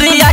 Yeah.